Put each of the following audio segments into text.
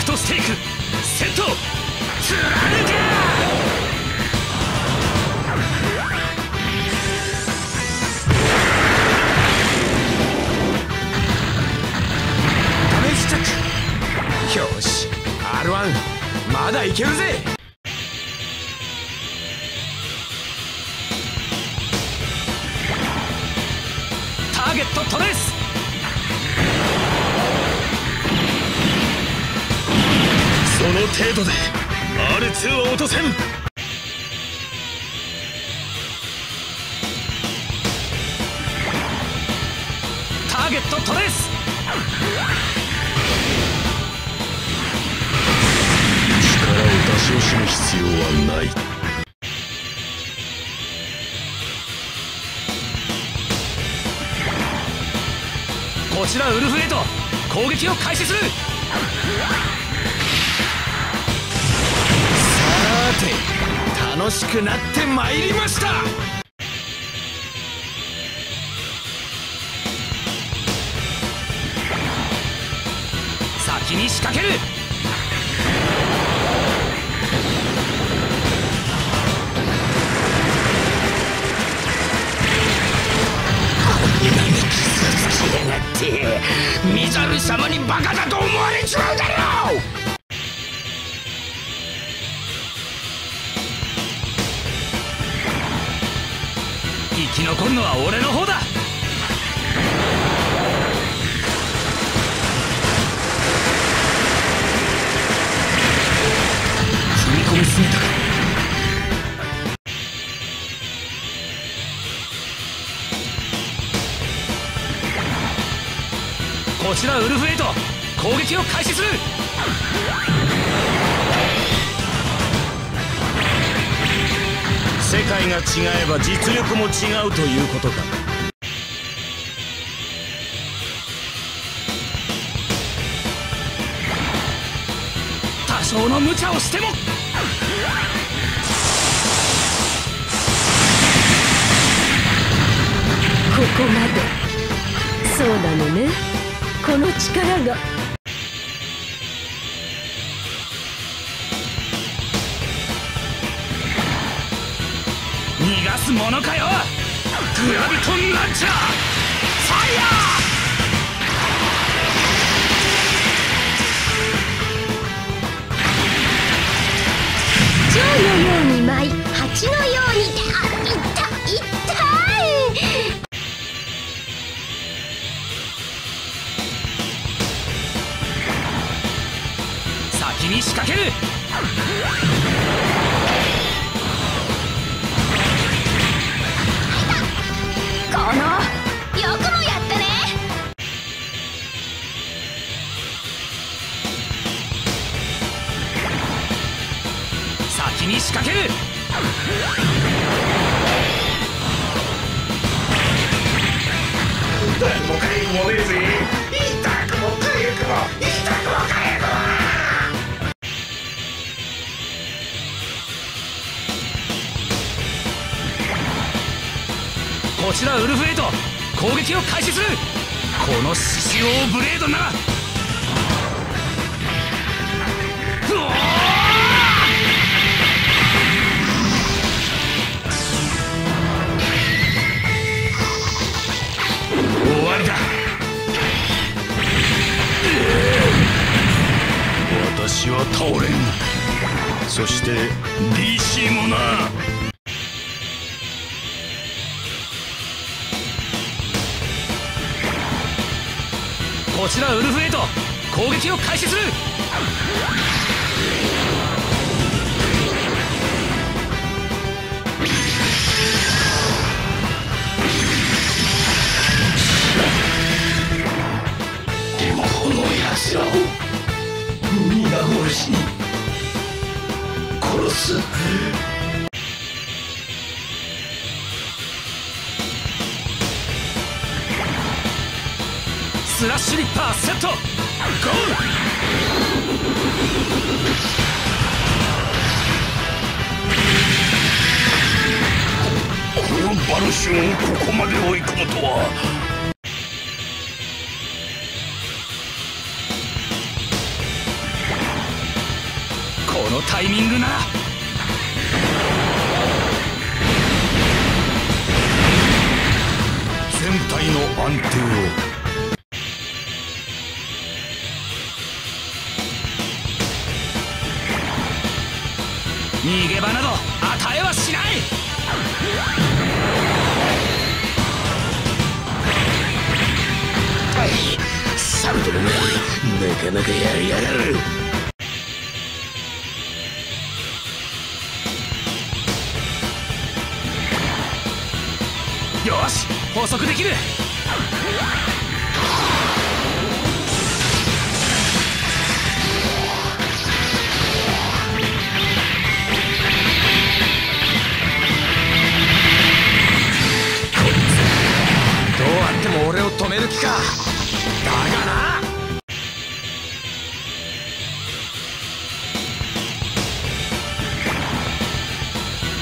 クトしていく。セット貫け。よし。R1 まだいけるぜ。で R2 は落とせん。ターゲットトレース力を出し惜しむ必要はない。こちらウルフエイト攻撃を開始するて楽しくなってまいりました。先に仕掛ける。って見ざる様にバカだと思われちまうだろう。こちらウルフエイト攻撃を開始する。世界が違えば実力も違うということか多少の無茶をしても。ここまで。そうなのねこの力が。逃がすものかよ。グラビトンランチャー。ファイヤ蝶のように舞先に仕掛ける。ウルフエイト攻撃を開始する。この獅子王ブレードならちらウルフエイト攻撃を開始する。でもこの奴らを皆殺しに殺す。スリッパーセット。ゴール。このバルシュンをここまで追い込むとは。このタイミングな。ら全体の安定をかなかやりやがる。よし捕捉できる。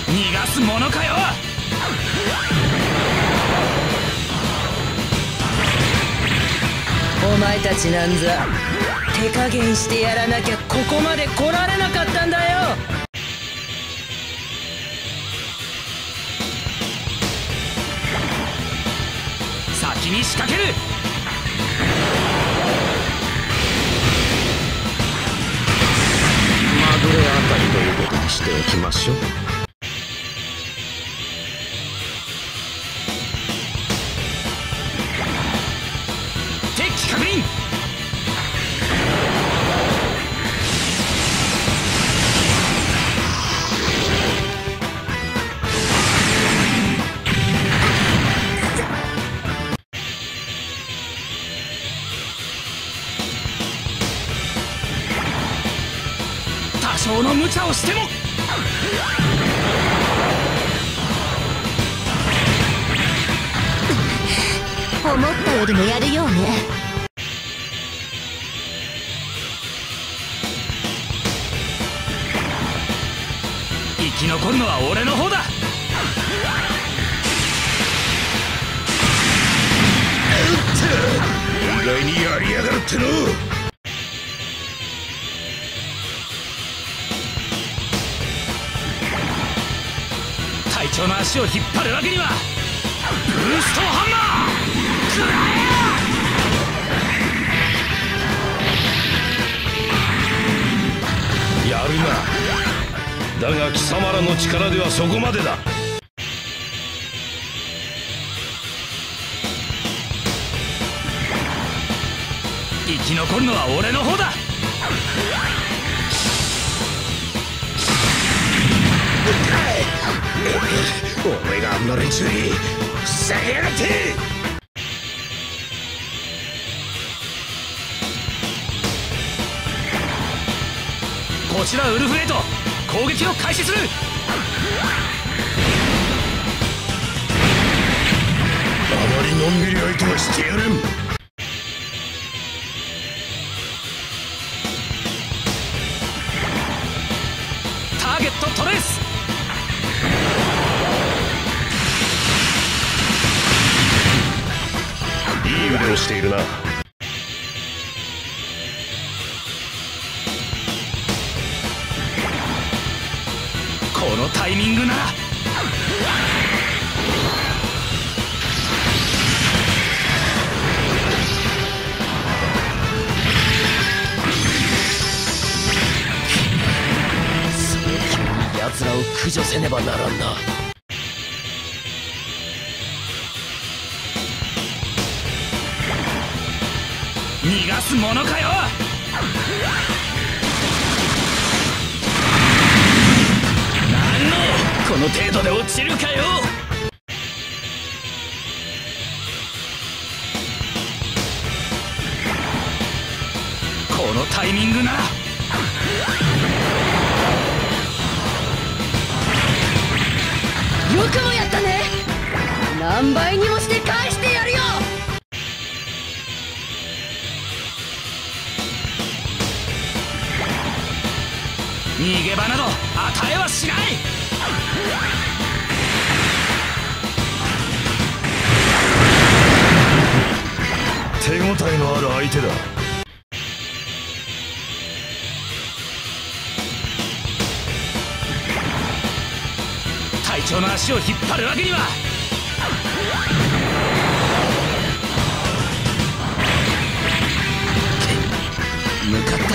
逃がすものかよ。お前たちなんざ手加減してやらなきゃここまで来られなかったんだよ。先に仕掛ける。まぐれあたりということにしておきましょう敵確認多少の無茶をしても。思ったよりもやるようね。生き残るのは俺の方だ。意外にやりやがるっての隊長の足を引っ張るわけにはブーストハンマー様らの力ではそこまでだ。え生き残るのは俺の方だ。があんな連中にふざけやがって。こちらウルフレート攻撃を開始する。あまりのんびり相手はしてやれん。ターゲットトレース。いい腕をしているなのタイミングなら。奴らを駆除せねばならんな。逃がすものかよの程度で落ちるかよ。このタイミングなら。よくもやったね。何倍にもして返してやるよ。逃げ場など与えはしない手応えのある相手だ。隊長の足を引っ張るわけには。向かっ